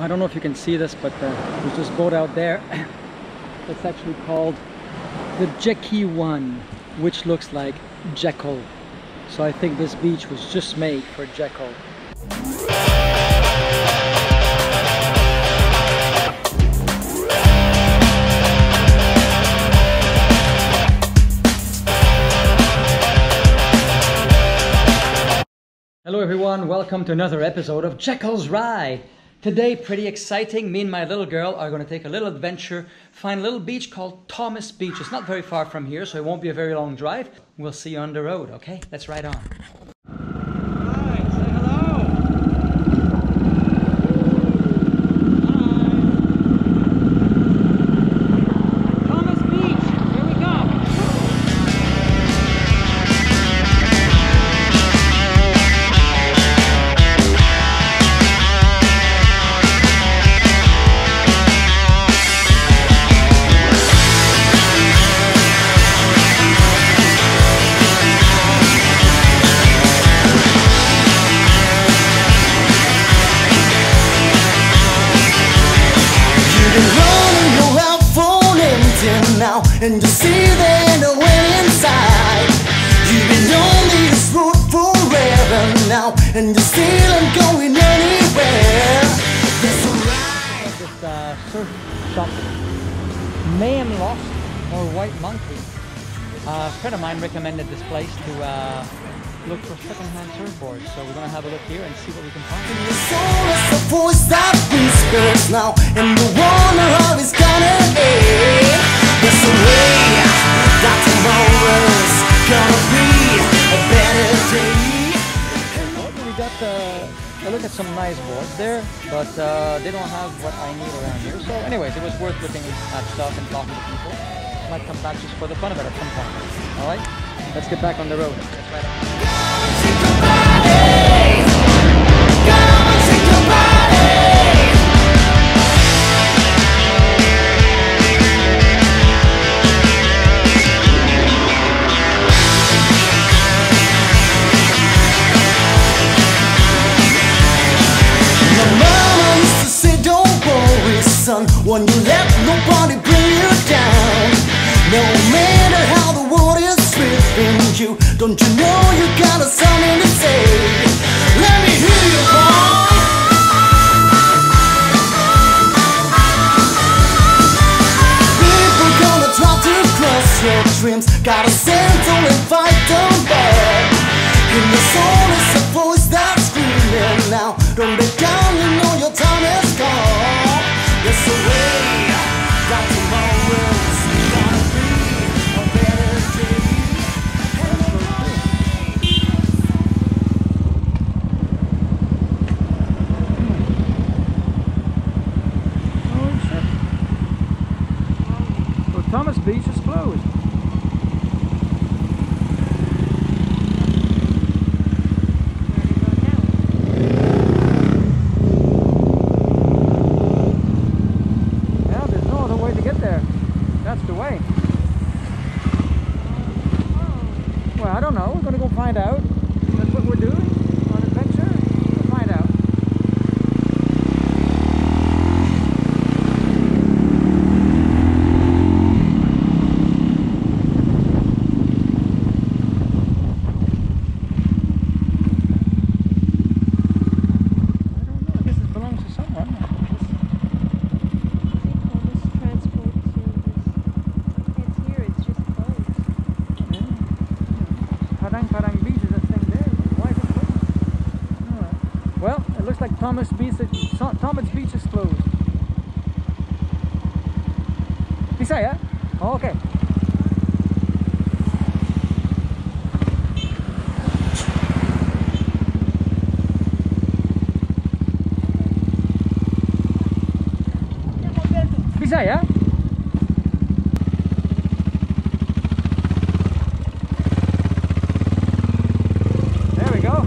I don't know if you can see this, but uh, there's this boat out there that's actually called the Jackie One, which looks like Jekyll. So I think this beach was just made for Jekyll. Hello everyone, welcome to another episode of Jekyll's Ride. Today, pretty exciting. Me and my little girl are going to take a little adventure, find a little beach called Thomas Beach. It's not very far from here, so it won't be a very long drive. We'll see you on the road, okay? Let's ride on. And you see there no way inside. You've been on this road forever now, and you still ain't going anywhere. That's alright. This uh, surf shop, Man Lost or White Monkey. Uh, a friend of mine recommended this place to uh, look for secondhand surfboards, so we're gonna have a look here and see what we can find. Your soul is the voice that whispers now, and the wonder of it's gonna end. There's a way tomorrow's gonna be a better day. We got uh, look at some nice boards there, but uh, they don't have what I need around here. So, anyways, it was worth looking at stuff and talking to people. Might come back just for the fun of it at some point. All right, let's get back on the road. Son, when you let nobody bring you down. No matter how the world is stripping you, don't you know you got something to say? Let me hear you, boy. People gonna try to crush your dreams, gotta settle and fight them back. In your soul is a voice that's screaming now. Don't be down, Beach, Thomas Beach is closed. Bisaya? Oh, okay. Bisaya? There we go.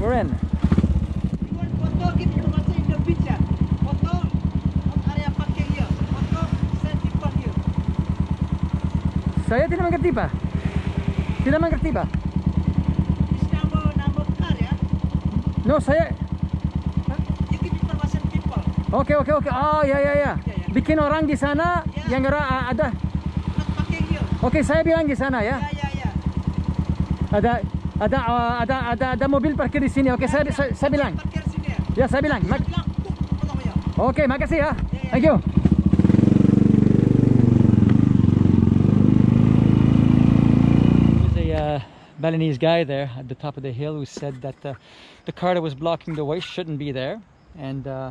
We're in. Saya tidak mengerti pak. Tidak mengerti pak. Number number car ya. No, saya Okay, okay, okay. Oh, ya, ya, ya. Ya, ya. Bikin orang di sana Ya. yang ah, ada. Oke, saya bilang di sana ya. Ya, ya, ya. Ada ada ah, ada ada ada mobil parkir di sini. Oke, saya, saya saya bilang. Parkir sini ya. Ya, saya bilang. Ya. Oke, makasih ya. ya. Thank you. Balinese guy there at the top of the hill who said that uh, the car that was blocking the way shouldn't be there, and uh,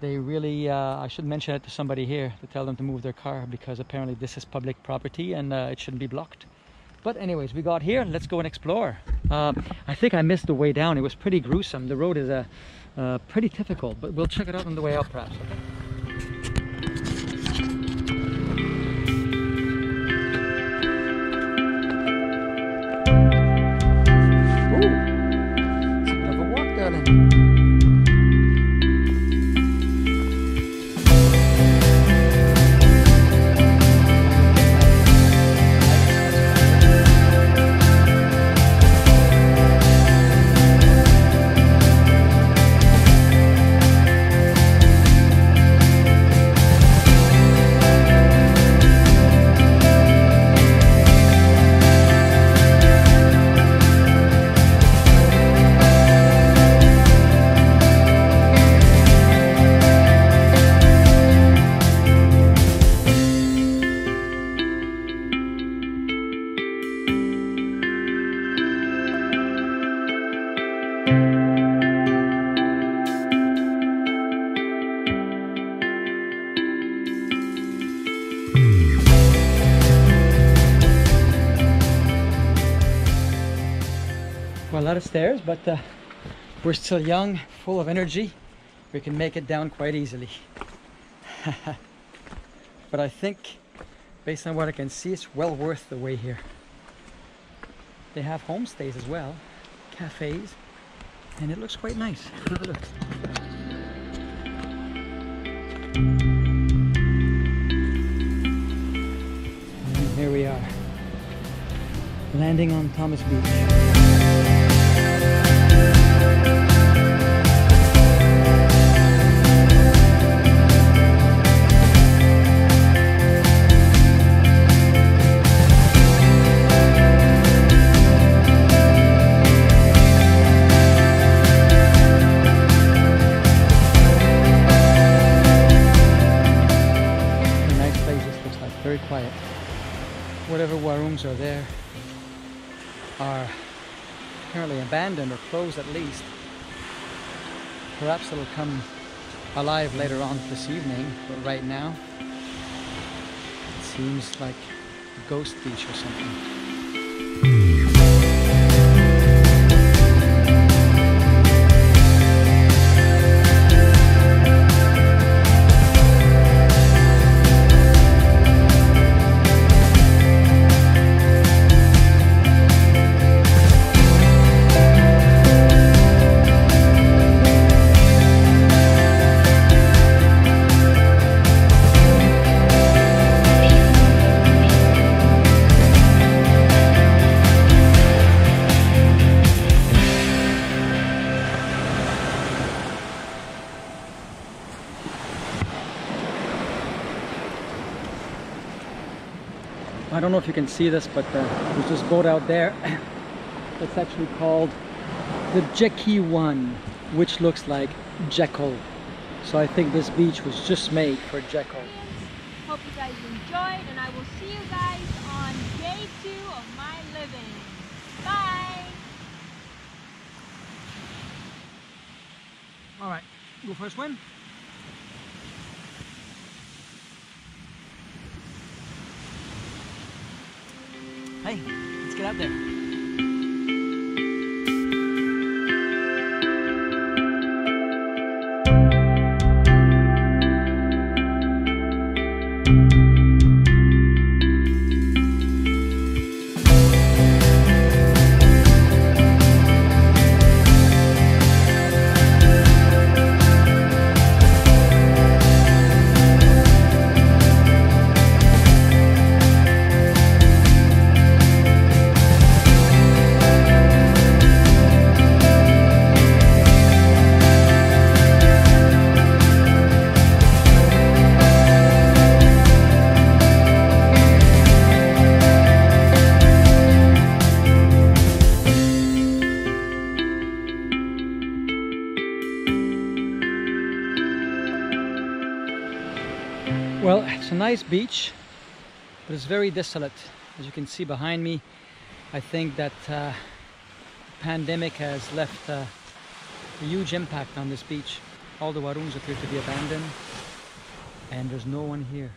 they really uh, I should mention it to somebody here to tell them to move their car because apparently this is public property and uh, it shouldn't be blocked. But anyways, we got here. Let's go and explore. Uh, I think I missed the way down. It was pretty gruesome. The road is pretty difficult, but we'll check it out on the way up, perhaps. Well, a lot of stairs, but uh, we're still young, full of energy. We can make it down quite easily. but I think, based on what I can see, it's well worth the way here. They have homestays as well, cafes, and it looks quite nice. Have a look. Here we are, landing on Thomas Beach. Abandoned or closed at least. Perhaps it'll come alive later on this evening, but right now it seems like a ghost beach or something. If you can see this, but uh, there's this boat out there. It's actually called the Jackie One, which looks like Jekyll. So I think this beach was just made for Jekyll. Hope you guys enjoyed, and I will see you guys on day two of my living. Bye! All right, go for a swim. Let's get out there. Well, it's a nice beach, but it's very desolate. As you can see behind me, I think that uh, the pandemic has left uh, a huge impact on this beach. All the warungs appear to be abandoned, and there's no one here.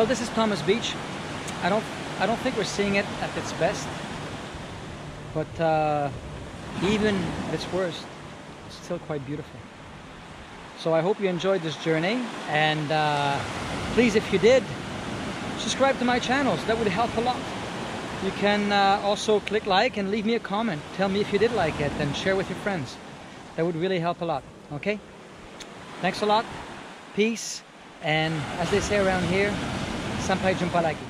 Well, this is Thomas Beach. I don't, I don't think we're seeing it at its best, but uh, even at its worst, it's still quite beautiful. So I hope you enjoyed this journey, and uh, please, if you did, subscribe to my channels. That would help a lot. You can uh, also click like and leave me a comment. Tell me if you did like it, and share with your friends. That would really help a lot. Okay? Thanks a lot. Peace. And as they say around here, Sampai jumpa lagi.